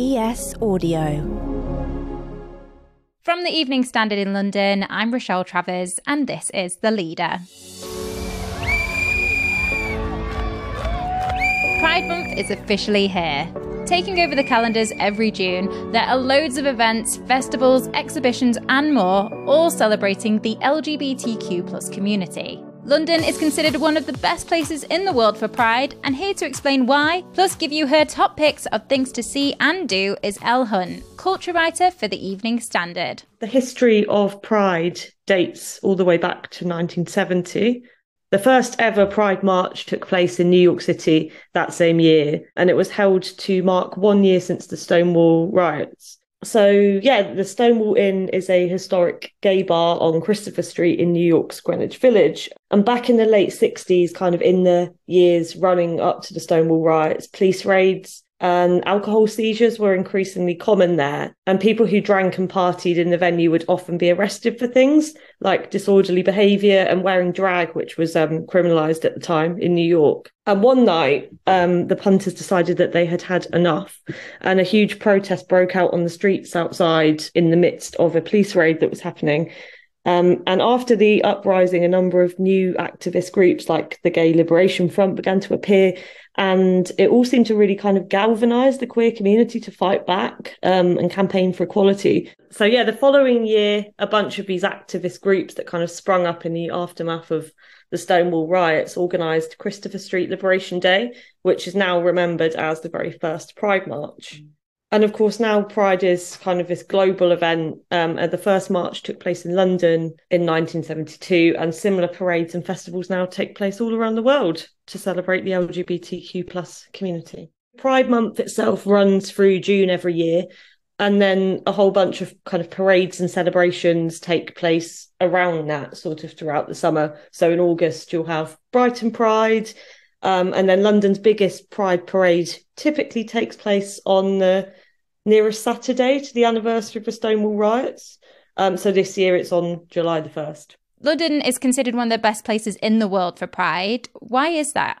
ES Audio. From the Evening Standard in London, I'm Rochelle Travers, and this is The Leader. Pride Month is officially here. Taking over the calendars every June, there are loads of events, festivals, exhibitions, and more, all celebrating the LGBTQ community. London is considered one of the best places in the world for Pride, and here to explain why, plus give you her top picks of things to see and do, is El Hunt, culture writer for the Evening Standard. The history of Pride dates all the way back to 1970. The first ever Pride March took place in New York City that same year, and it was held to mark one year since the Stonewall riots. So, yeah, the Stonewall Inn is a historic gay bar on Christopher Street in New York's Greenwich Village. And back in the late 60s, kind of in the years running up to the Stonewall riots, police raids and alcohol seizures were increasingly common there. And people who drank and partied in the venue would often be arrested for things like disorderly behaviour and wearing drag, which was um, criminalised at the time in New York. And one night, um, the punters decided that they had had enough, and a huge protest broke out on the streets outside in the midst of a police raid that was happening. Um, and after the uprising, a number of new activist groups like the Gay Liberation Front began to appear. And it all seemed to really kind of galvanize the queer community to fight back um, and campaign for equality. So, yeah, the following year, a bunch of these activist groups that kind of sprung up in the aftermath of the Stonewall riots organised Christopher Street Liberation Day, which is now remembered as the very first Pride March. Mm and of course now pride is kind of this global event. Um, the first march took place in london in 1972 and similar parades and festivals now take place all around the world to celebrate the lgbtq plus community. Pride month itself runs through june every year and then a whole bunch of kind of parades and celebrations take place around that sort of throughout the summer. So in august you'll have brighton pride um, and then London's biggest Pride parade typically takes place on the nearest Saturday to the anniversary of the Stonewall riots. Um, so this year it's on July the 1st. London is considered one of the best places in the world for Pride. Why is that?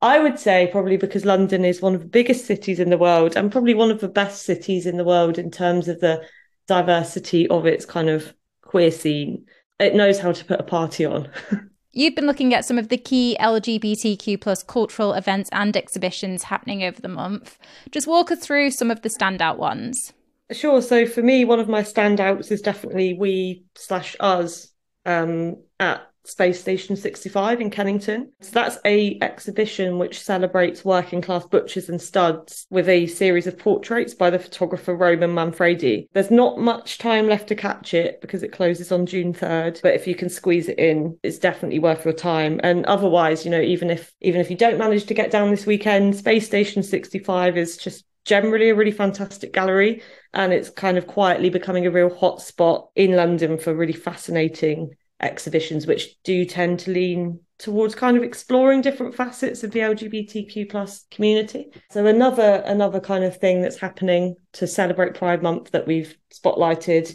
I would say probably because London is one of the biggest cities in the world and probably one of the best cities in the world in terms of the diversity of its kind of queer scene. It knows how to put a party on. You've been looking at some of the key LGBTQ plus cultural events and exhibitions happening over the month. Just walk us through some of the standout ones. Sure. So for me, one of my standouts is definitely we slash us um, at Space Station 65 in Kennington. So that's a exhibition which celebrates working class butchers and studs with a series of portraits by the photographer Roman Manfredi. There's not much time left to catch it because it closes on June 3rd, but if you can squeeze it in, it's definitely worth your time. And otherwise, you know, even if even if you don't manage to get down this weekend, Space Station 65 is just generally a really fantastic gallery and it's kind of quietly becoming a real hotspot in London for really fascinating exhibitions which do tend to lean towards kind of exploring different facets of the lgbtq plus community. So another another kind of thing that's happening to celebrate pride month that we've spotlighted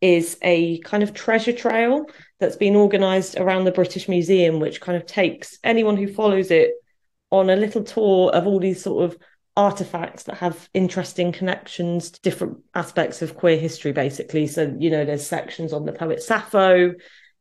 is a kind of treasure trail that's been organized around the british museum which kind of takes anyone who follows it on a little tour of all these sort of artifacts that have interesting connections to different aspects of queer history basically. So you know there's sections on the poet sappho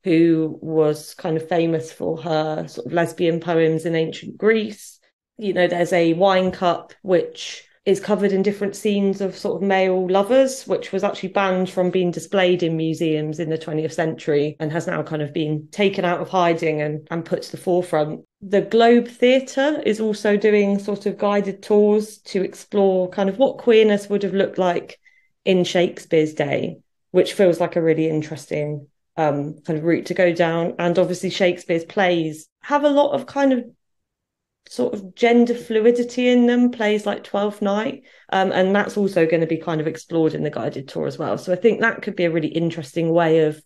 who was kind of famous for her sort of lesbian poems in ancient Greece. You know, there's a wine cup which is covered in different scenes of sort of male lovers, which was actually banned from being displayed in museums in the 20th century and has now kind of been taken out of hiding and, and put to the forefront. The Globe Theatre is also doing sort of guided tours to explore kind of what queerness would have looked like in Shakespeare's day, which feels like a really interesting um, kind of route to go down. And obviously, Shakespeare's plays have a lot of kind of sort of gender fluidity in them, plays like Twelfth Night. Um, and that's also going to be kind of explored in the guided tour as well. So I think that could be a really interesting way of,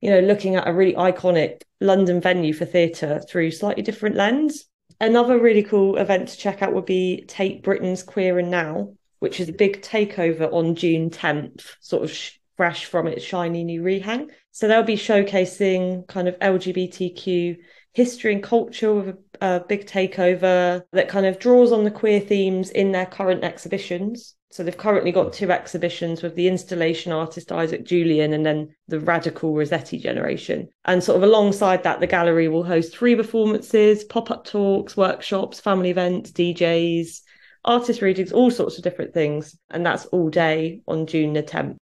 you know, looking at a really iconic London venue for theatre through slightly different lens. Another really cool event to check out would be Tate Britain's Queer and Now, which is a big takeover on June 10th, sort of fresh from its shiny new rehang. So they'll be showcasing kind of LGBTQ history and culture with a, a, big takeover that kind of draws on the queer themes in their current exhibitions. So they've currently got two exhibitions with the installation artist Isaac Julien and then the radical Rossetti generation. And sort of alongside that, the gallery will host free performances, pop up talks, workshops, family events, DJs, artist readings, all sorts of different things. And that's all day on June the 10th.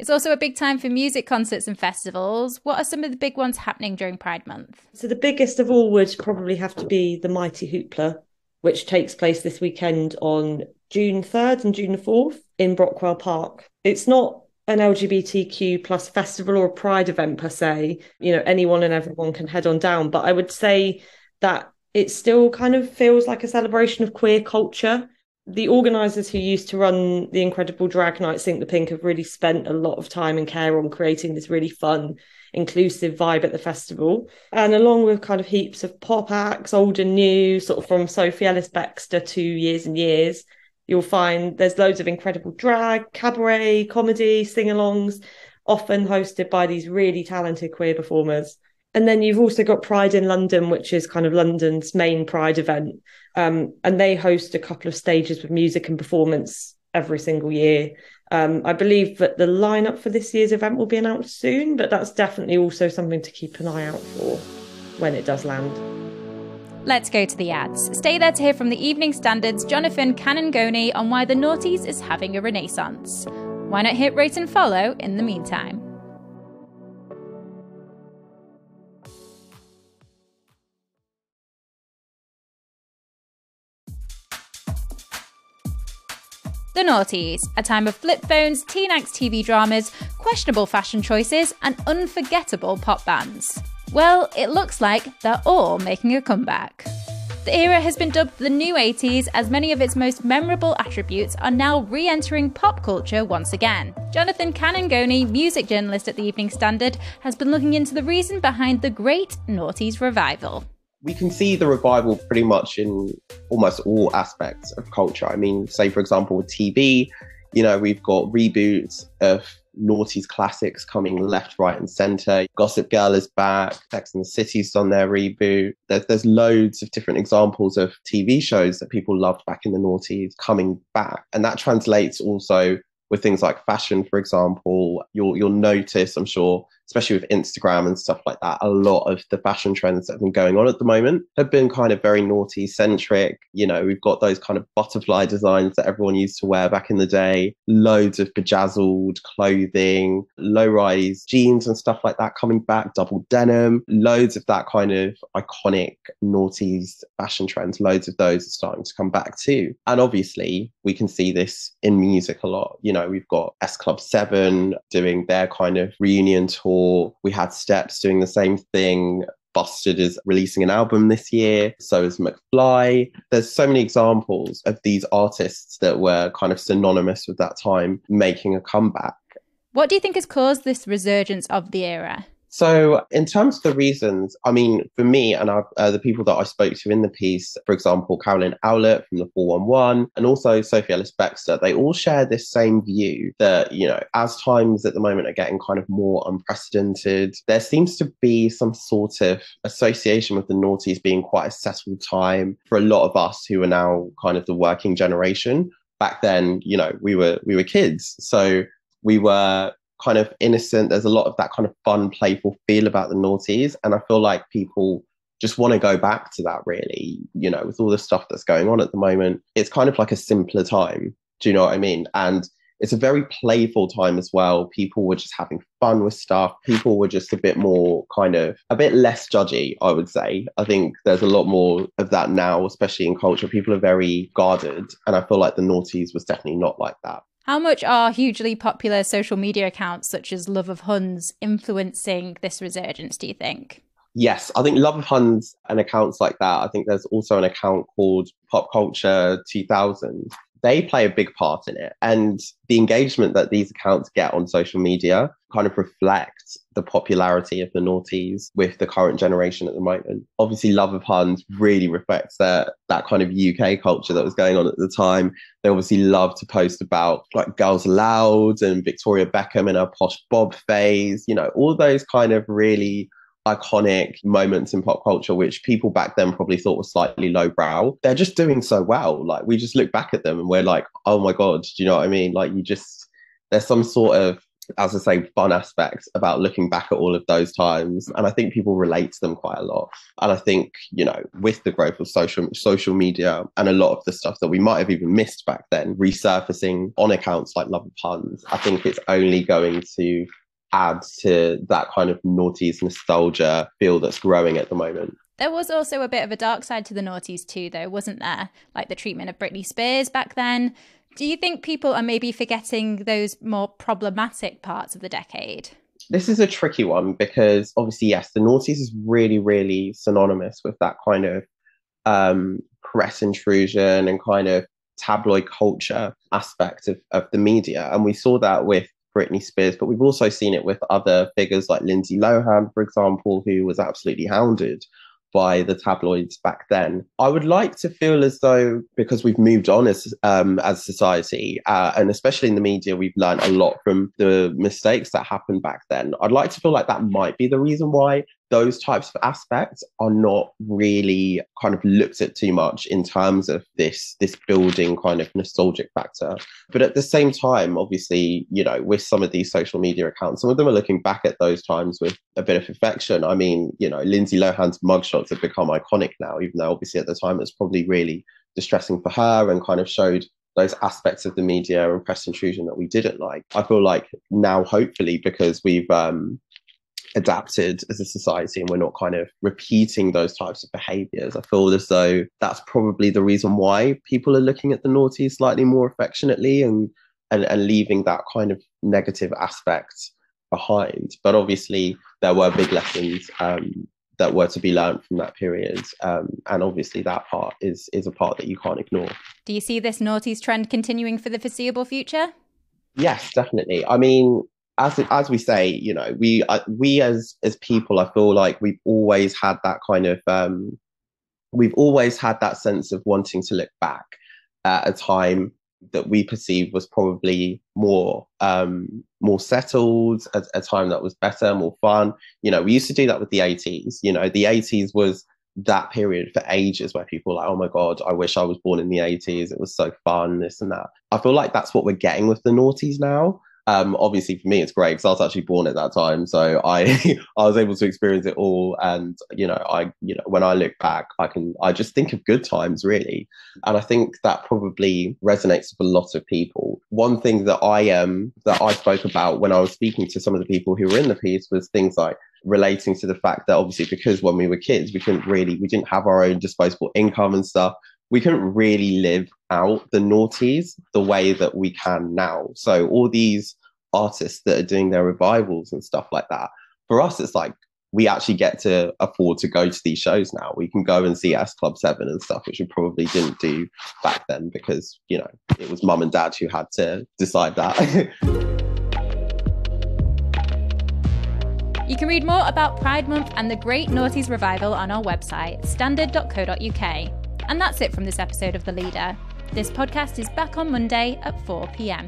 It's also a big time for music concerts and festivals. What are some of the big ones happening during Pride Month? So, the biggest of all would probably have to be the Mighty Hoopla, which takes place this weekend on June 3rd and June 4th in Brockwell Park. It's not an LGBTQ plus festival or a pride event per se. You know, anyone and everyone can head on down. But I would say that it still kind of feels like a celebration of queer culture. The organisers who used to run the incredible drag night Sink the Pink have really spent a lot of time and care on creating this really fun inclusive vibe at the festival. And along with kind of heaps of pop acts, old and new, sort of from Sophie Ellis Bextor to years and years, you'll find there's loads of incredible drag, cabaret, comedy, sing alongs, often hosted by these really talented queer performers. And then you've also got Pride in London, which is kind of London's main Pride event. Um, and they host a couple of stages with music and performance every single year. Um, I believe that the lineup for this year's event will be announced soon, but that's definitely also something to keep an eye out for when it does land. Let's go to the ads. Stay there to hear from the Evening Standard's Jonathan Kanengoni on why the Noughties is having a renaissance. Why not hit rate and follow in the meantime? The Noughties, a time of flip phones, teen angst TV dramas, questionable fashion choices, and unforgettable pop bands. Well, it looks like they're all making a comeback. The era has been dubbed the New 80s as many of its most memorable attributes are now re entering pop culture once again. Jonathan Kanengoni, music journalist at the Evening Standard, has been looking into the reason behind the great Noughties revival we can see the revival pretty much in almost all aspects of culture. I mean, say, for example, with TV, you know, we've got reboots of Naughty's classics coming left, right, and centre. Gossip Girl is back. Sex and the City's done their reboot. There's, there's loads of different examples of TV shows that people loved back in the noughties coming back. And that translates also with things like fashion, for example. You'll, you'll notice, I'm sure, especially with Instagram and stuff like that, a lot of the fashion trends that have been going on at the moment have been kind of very naughty centric. You know, we've got those kind of butterfly designs that everyone used to wear back in the day, loads of bejazzled clothing, low rise jeans and stuff like that coming back, double denim, loads of that kind of iconic noughties fashion trends, loads of those are starting to come back too. And obviously, we can see this in music a lot. You know, we've got S Club 7 doing their kind of reunion tour we had Steps doing the same thing. Busted is releasing an album this year. So is McFly. There's so many examples of these artists that were kind of synonymous with that time making a comeback. What do you think has caused this resurgence of the era? So, in terms of the reasons, I mean, for me and uh, the people that I spoke to in the piece, for example, Carolyn Owlett from the 411 and also Sophie Ellis Bextor, they all share this same view that, you know, as times at the moment are getting kind of more unprecedented, there seems to be some sort of association with the noughties being quite a settled time for a lot of us who are now kind of the working generation. Back then, you know, we were we were kids. So we were kind of innocent. There's a lot of that kind of fun, playful feel about the noughties. And I feel like people just want to go back to that really, you know, with all the stuff that's going on at the moment. It's kind of like a simpler time. Do you know what I mean? And it's a very playful time as well. People were just having fun with stuff. People were just a bit more kind of a bit less judgy, I would say. I think there's a lot more of that now, especially in culture. People are very guarded. And I feel like the noughties was definitely not like that. How much are hugely popular social media accounts such as Love of Huns influencing this resurgence, do you think? Yes, I think Love of Huns and accounts like that. I think there's also an account called Pop Culture 2000 they play a big part in it. And the engagement that these accounts get on social media kind of reflect the popularity of the noughties with the current generation at the moment. Obviously, Love of Huns really reflects that that kind of UK culture that was going on at the time. They obviously love to post about like Girls Aloud and Victoria Beckham in her posh bob phase, you know, all those kind of really iconic moments in pop culture, which people back then probably thought was slightly lowbrow. They're just doing so well. Like we just look back at them and we're like, oh my God, do you know what I mean? Like you just, there's some sort of as I say, fun aspects about looking back at all of those times. And I think people relate to them quite a lot. And I think, you know, with the growth of social social media and a lot of the stuff that we might have even missed back then, resurfacing on accounts like Love of Huns, I think it's only going to add to that kind of noughties nostalgia feel that's growing at the moment. There was also a bit of a dark side to the noughties too, though, wasn't there? Like the treatment of Britney Spears back then, do you think people are maybe forgetting those more problematic parts of the decade? This is a tricky one because obviously, yes, the noughties is really, really synonymous with that kind of um, press intrusion and kind of tabloid culture aspect of, of the media. And we saw that with Britney Spears, but we've also seen it with other figures like Lindsay Lohan, for example, who was absolutely hounded by the tabloids back then. I would like to feel as though because we've moved on as um, as society, uh, and especially in the media, we've learned a lot from the mistakes that happened back then. I'd like to feel like that might be the reason why those types of aspects are not really kind of looked at too much in terms of this this building kind of nostalgic factor but at the same time obviously you know with some of these social media accounts some of them are looking back at those times with a bit of affection i mean you know lindsay lohan's mugshots have become iconic now even though obviously at the time it's probably really distressing for her and kind of showed those aspects of the media and press intrusion that we didn't like. I feel like now, hopefully, because we've um, adapted as a society and we're not kind of repeating those types of behaviors. I feel as though that's probably the reason why people are looking at the naughty slightly more affectionately and, and, and leaving that kind of negative aspect behind. But obviously, there were big lessons um, that were to be learned from that period. Um, and obviously, that part is, is a part that you can't ignore. Do you see this naughties trend continuing for the foreseeable future? Yes, definitely. I mean, as as we say, you know, we uh, we as as people, I feel like we've always had that kind of um, we've always had that sense of wanting to look back at a time that we perceive was probably more um, more settled, a, a time that was better, more fun. You know, we used to do that with the 80s. You know, the 80s was that period for ages where people like, oh my God, I wish I was born in the 80s. It was so fun, this and that. I feel like that's what we're getting with the noughties now. Um, obviously, for me, it's great because I was actually born at that time, so I I was able to experience it all. And you know, I you know when I look back, I can I just think of good times really, and I think that probably resonates with a lot of people. One thing that I um that I spoke about when I was speaking to some of the people who were in the piece was things like relating to the fact that obviously because when we were kids we couldn't really we didn't have our own disposable income and stuff we couldn't really live out the noughties the way that we can now. So all these artists that are doing their revivals and stuff like that, for us, it's like we actually get to afford to go to these shows now. We can go and see S Club 7 and stuff, which we probably didn't do back then because, you know, it was mum and dad who had to decide that. You can read more about Pride Month and the Great Noughties Revival on our website, standard.co.uk. And that's it from this episode of The Leader. This podcast is back on Monday at 4 pm.